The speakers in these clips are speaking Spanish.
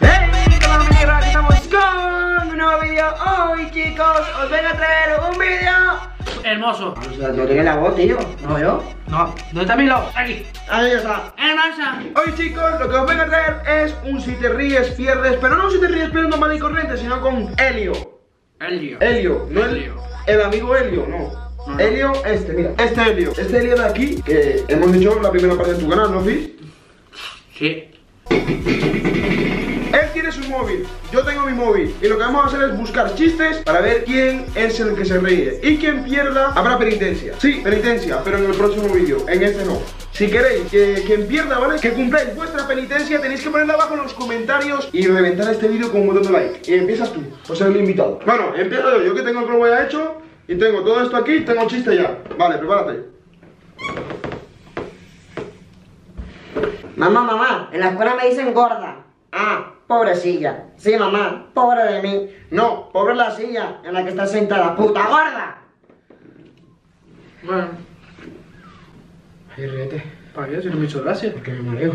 ¡Hey! ¿Cómo amigos? Aquí estamos con un nuevo vídeo Hoy chicos, os vengo a traer un vídeo Hermoso. O sea, no tiene la voz, tío ¿No yo? No, ¿dónde está Milo? Aquí. Ahí está Hermosa. Hoy chicos, lo que os vengo a traer es un si te ríes pierdes, pero no un si te ríes pierdes normal y corriente, sino con Helio. El lío. Helio, no el, Helio. el amigo Helio, no. No. Helio, este, mira, este Helio. Este Helio de aquí, que hemos hecho la primera parte de tu canal, ¿no, Fis? Sí. Él tiene su móvil, yo tengo mi móvil y lo que vamos a hacer es buscar chistes para ver quién es el que se ríe y quien pierda habrá penitencia. Sí, penitencia, pero en el próximo vídeo, en este no. Si queréis que quien pierda, ¿vale? Que cumpláis vuestra penitencia, tenéis que ponerla abajo en los comentarios y reventar este vídeo con un botón de like. Y empiezas tú, por ser el invitado. Bueno, empiezo yo, yo que tengo el globo ya hecho y tengo todo esto aquí, tengo chiste ya. Vale, prepárate. Mamá, mamá, en la escuela me dicen gorda Ah, pobrecilla Sí, mamá, pobre de mí No, pobre la silla en la que está sentada Puta gorda Bueno, Ay, ríete, ¿para qué? Si no me hizo gracia. porque me mareo.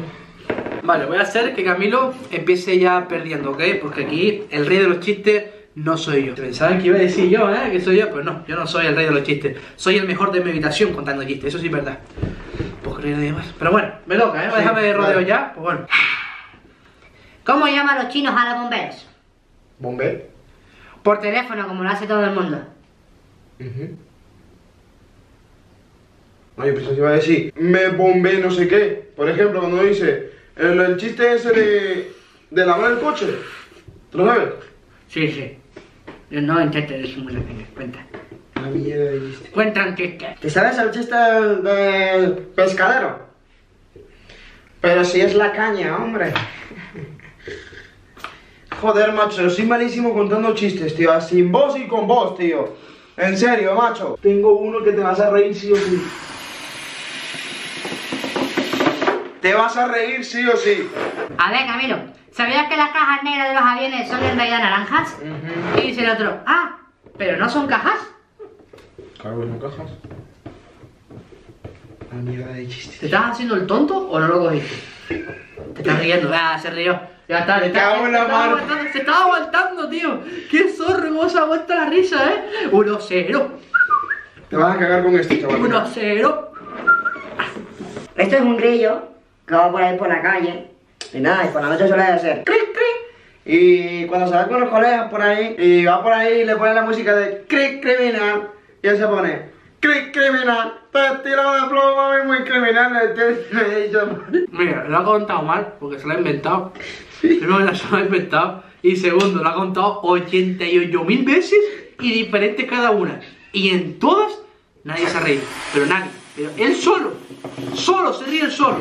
Vale, voy a hacer que Camilo empiece ya perdiendo, ¿ok? Porque aquí el rey de los chistes no soy yo. Pensaban que iba a decir yo, ¿eh? Que soy yo, pero no, yo no soy el rey de los chistes. Soy el mejor de mi habitación contando chistes, eso sí es verdad. Pues creer de más. Pero bueno, me toca, ¿eh? Sí, Déjame de rodeo vale. ya. Pues bueno. ¿Cómo llaman los chinos a los bomberos? ¿Bombé? Por teléfono, como lo hace todo el mundo. Ujú. No, yo pensaba que iba a decir, me bombé no sé qué. Por ejemplo, cuando dice, el, el chiste ese de, de lavar el coche. ¿Tú lo sabes? Sí, sí. Yo no intento decir muy pequeño. Cuenta. Chiste. Cuentan que... que- ¿Te sabes el chiste del, pescadero? Pero si es la caña, hombre Joder, macho, soy malísimo contando chistes, tío. Sin voz y con voz, tío. En serio, macho. Tengo uno que te vas a reír sí o sí. Te vas a reír sí o sí. A ver, Camilo. ¿Sabías que las cajas negras de los aviones son en realidad naranjas? Y dice el otro, ah, pero no son cajas. Claro, no cajas. Una mierda de chiste. ¿Te estás haciendo el tonto o no lo cogiste? Te estás riendo, ah, se rió. Ya está, te está- cago en la se estaba aguantando, Se estaba aguantando, tío. Qué zorro, cómo se aguanta la risa, eh. 1-0. Te vas a cagar con este, chaval. 1-0. Esto es un grillo que va por ahí por la calle Y nada, y por la noche suele hacer cric, cric Y cuando se va con los colegas por ahí Y va por ahí y le pone la música de cric criminal Y él se pone cric criminal Te tirado de plomo y muy criminal te- me he dicho, Mira, lo ha contado mal porque se lo ha inventado. Primero se lo ha inventado. Y segundo, lo ha contado 88 mil veces y diferentes cada una. Y en todas, nadie se ha reído. Pero nadie. Pero él solo. Solo se ríe él solo.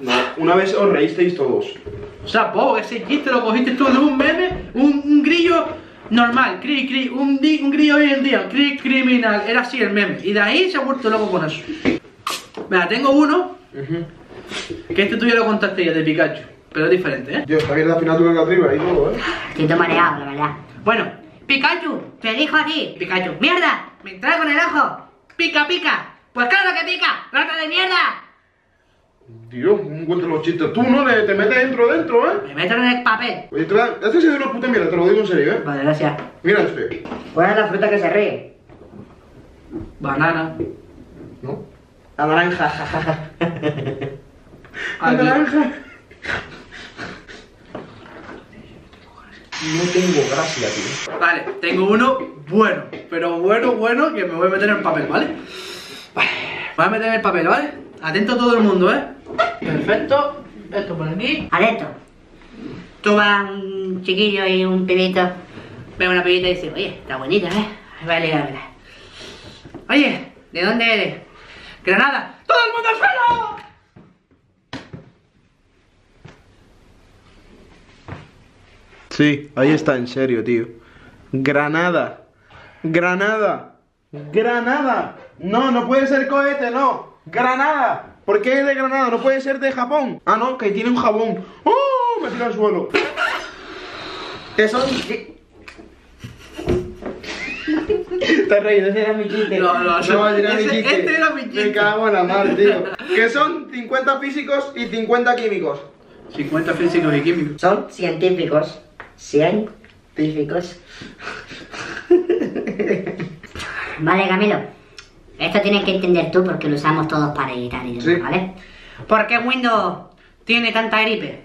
No, una vez os reísteis todos. O sea, vos, ese chiste lo cogiste tú de un meme, un, un grillo normal, cri, cri, un, di- un grillo hoy en día, cri, criminal, era así el meme. Y de ahí se ha vuelto loco con eso. Mira, tengo uno, que este tú ya lo contaste ya, de Pikachu, pero es diferente, ¿eh? Dios, Javier, al final tuve que arriba y todo, ¿eh? Estoy todo mareado, la verdad. Bueno, Pikachu, te dijo a ti. Pikachu, mierda, me entra con el ojo. Pica, pica. Pues claro que pica, rata de mierda. Dios, no encuentro los chistes. Tú no le, te metes dentro, dentro, ¿eh? Me meto en el papel. Oye, te la- este se de una puta mierda, te lo digo en serio, ¿eh? Vale, gracias. Mira este. ¿Cuál es la fruta que se ríe? banana. ¿No? La naranja, jajaja La naranja. No tengo gracia, tío. Vale, tengo uno bueno, pero bueno, bueno, que me voy a meter en el papel, ¿vale? Vale, voy a meter en el papel, ¿vale? Atento a todo el mundo, ¿eh? Perfecto. Esto por aquí. Adentro. Tú vas un chiquillo y un pibito. Ve una pibita y dice, oye, está bonita, ¿eh? A ligármela. Oye, ¿de dónde eres? Granada. ¡Todo el mundo al suelo! Sí, ahí está, en serio, tío. Granada. Granada. Granada. No, no puede ser cohete, no. Granada. ¿Por qué es de Granada? No puede ser de Japón. Ah, no, que tiene un jabón. ¡Oh! Me tira al suelo. Que son... Te has reído, ese era mi chiste. No, no, No, era mi chiste. este era mi chiste. Me cago en la mar, tío. Que son 50 físicos y 50 químicos. 50 físicos y químicos. Son científicos. Científicos. Vale, Camilo. Esto tienes que entender tú porque lo usamos todos para editar y demás, Sí. ¿vale? ¿Por qué Windows tiene tanta gripe?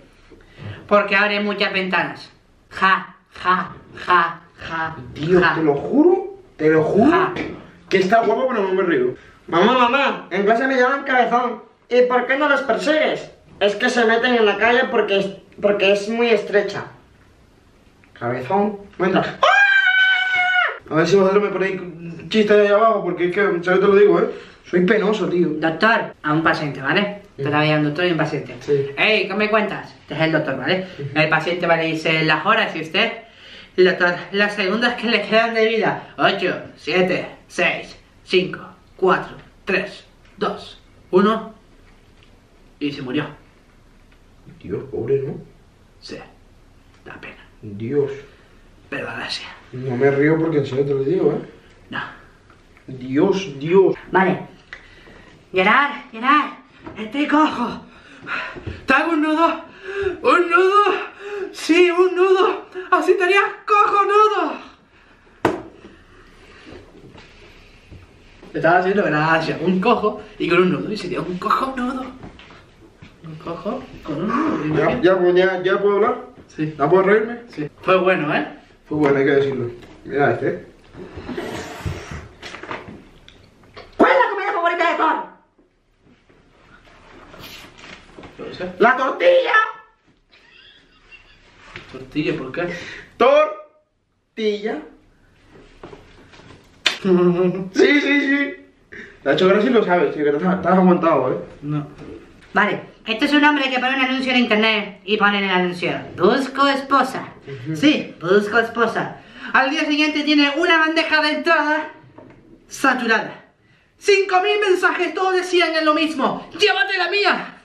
Porque abre muchas ventanas. Ja, ja, ja, ja. Ja. te lo juro, te lo juro, Ja. que está guapo, pero no me río. Mamá, mamá, en clase me llaman cabezón. ¿Y por qué no los persigues? Es que se meten en la calle porque es, porque es muy estrecha. Cabezón. Venga. A ver si vosotros me ponéis chistes ahí abajo, porque es que, ¿sabes? Te lo digo, ¿eh? Soy penoso, tío. Doctor, a un paciente, ¿vale? Todavía un doctor y un paciente. Sí. Ey, ¿qué me cuentas? Este es el doctor, ¿vale? El paciente va le dice las horas y usted. El doctor, las segundos que le quedan de vida. 8, 7, 6, 5, 4, 3, 2, 1. Y se murió. Dios, pobre, ¿no? Sí. Da pena. Dios. Pero gracias. No me río porque en serio te lo digo, ¿eh? No. Dios, Dios. Vale. Gerard, Gerard. Estoy cojo. Tengo un nudo. Un nudo. Sí, un nudo. Así estarías cojonudo. Le estaba haciendo gracia. Un cojo y con un nudo. Y sería un cojo nudo. Un cojo con un nudo. ¿Ya, ya, ya, ya puedo hablar? Sí, ¿Ya puedo reírme? sí. Fue bueno, ¿eh? Fue bueno, hay que decirlo. Mira este. ¿Cuál es la comida favorita de Thor? La tortilla. Tortilla, ¿por qué? Tortilla. Sí, sí, sí. Ha hecho gracia y lo sabes, tío, que te has aguantado, ¿eh? No. Vale, este es un hombre que pone un anuncio en internet y pone en el anuncio, busco esposa. Sí, busco esposa. Al día siguiente tiene una bandeja de entrada saturada. 5.000 mensajes, todos decían en lo mismo. ¡Llévate la mía!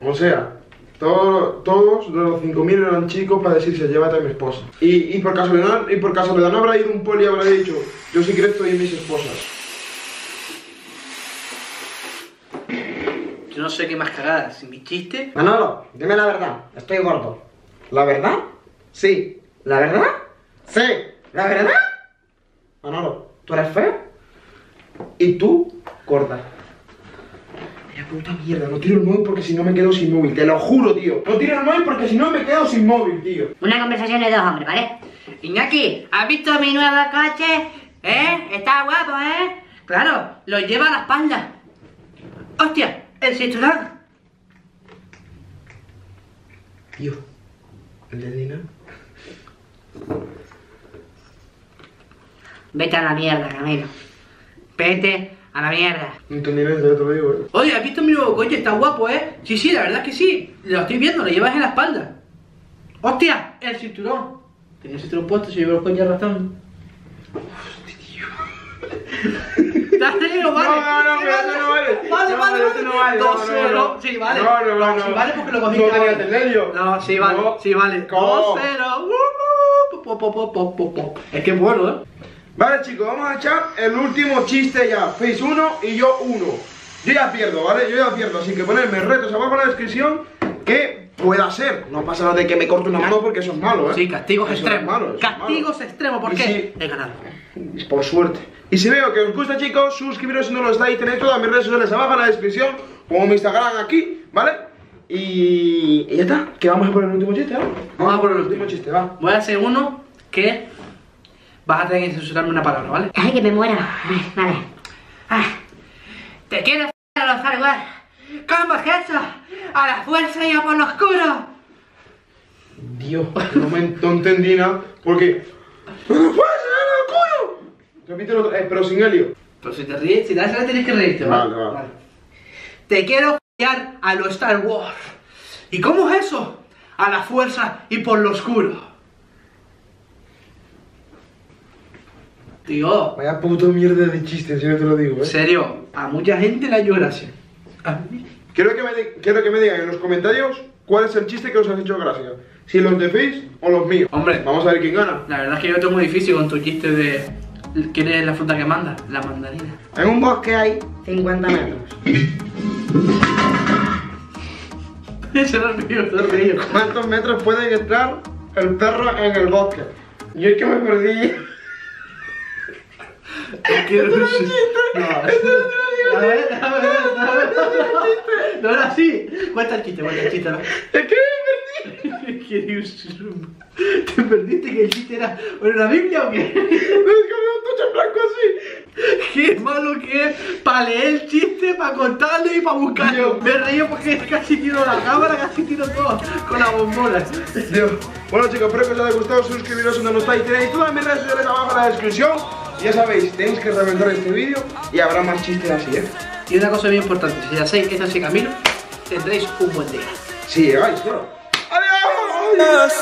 O sea, todo- todos de los 5.000 eran chicos para decirse, llévate a mi esposa. Y, y por casualidad, y por casualidad no habrá ido un poli y habrá dicho, yo sí quiero estoy en mis esposas. No sé qué más cagadas. Mi chiste. Manolo, dime la verdad. Estoy gordo. ¿La verdad? Sí. ¿La verdad? Sí. ¿La verdad? Manolo, ¿tú eres feo? Y tú, corta. Mira, puta mierda, no tiro el móvil porque si no me quedo sin móvil. Te lo juro, tío. No tiro el móvil porque si no me quedo sin móvil, tío. Una conversación de dos hombres, ¿vale? Iñaki, ¿has visto mi nuevo coche? ¿Eh? Está guapo, ¿eh? Claro, lo lleva a la espalda. ¡Hostia! ¡El cinturón! Tío, el de dinero. Vete a la mierda, Camilo. Vete a la mierda. No entendí nada, ya te lo digo, eh. Oye, ¿has visto mi nuevo coche? Está guapo, ¿eh? Sí, sí, la verdad es que sí. Lo estoy viendo, lo llevas en la espalda. ¡Hostia! El cinturón. Tenía el cinturón puesto, se llevó el coche arrastrando. ¿Te has tenido? Vale. No, no, no, pero este no vale. Vale, No, vale, no vale, no, Dos no, cero. no. Sí, vale. No, no, no, no. Sí, vale porque lo cogí. No tenía vale. tenerlo. No, sí, vale. No. Sí, vale. ¿Cómo? Dos cero. Uh, uh, po, po, po, po, po, po. Es que es bueno, ¿eh? Vale, chicos, vamos a echar el último chiste ya. Face 1 y yo 1. Yo ya pierdo, ¿vale? Yo ya pierdo, así que ponerme retos abajo en la descripción que pueda ser. No pasa nada de que me corte una mano porque eso es malo, ¿eh? Sí, castigos Eso es extremos. malo, castigos malo. extremos, ¿por qué? si- He ganado. Por suerte. Y si veo que os gusta, chicos, suscribiros si no lo estáis. Tenéis todas mis redes sociales abajo en la descripción, como mi Instagram aquí, ¿vale? Y, y ya está, que vamos a por el último chiste, ¿vale? Vamos a por el último chiste, va. Voy a hacer uno que vas a tener que censurarme una palabra, ¿vale? Ay, que me muero. Ay, Vale. Ay, te quiero f a los. ¿Cómo es eso? A la fuerza y a por lo oscuro. Dios, no me entendí nada, porque... ¡No puede ser el culo! Repítelo, pero sin helio. Pero si te ríes, si te das tienes que reírte, ¿vale? Vale, vale. Te quiero fallar a lo Star Wars. ¿Y cómo es eso? A la fuerza y por lo oscuro. Tío, Vaya puta mierda de chiste, si no te lo digo, en ¿eh? serio, a mucha gente le ha hecho gracia. A mí. Quiero que, me, quiero que me digan en los comentarios cuál es el chiste que os ha hecho gracia. Si los de Face o los míos. Hombre. Vamos a ver quién gana. La verdad es que yo tengo muy difícil con tu chiste de ¿Quién es la fruta que manda? La mandarina. En un bosque hay 50 metros. Ese no es mío, ese no es mío. ¿Cuántos metros puede entrar el perro en el bosque? Yo es que me perdí. Quiero un No, a ver. No era así. Cuenta el chiste, cuenta el chiste. ¿no? Es que me perdí. ¿Te perdiste que el chiste era ¿era una Biblia o qué? Es que veo un en blanco así. Qué malo que es para leer el chiste, para contarlo y para buscarlo. Me reí porque casi tiro la cámara, casi tiro todo con la bombona. Bueno chicos, espero que os haya gustado, suscribiros si no lo estáis, tenéis todas mis redes sociales abajo en la descripción. Ya sabéis, tenéis que reventar este vídeo y habrá más chistes así, ¿eh? Y una cosa bien importante, si hacéis ese camino, tendréis un buen día. Sí, llegáis, claro. ¡Adiós!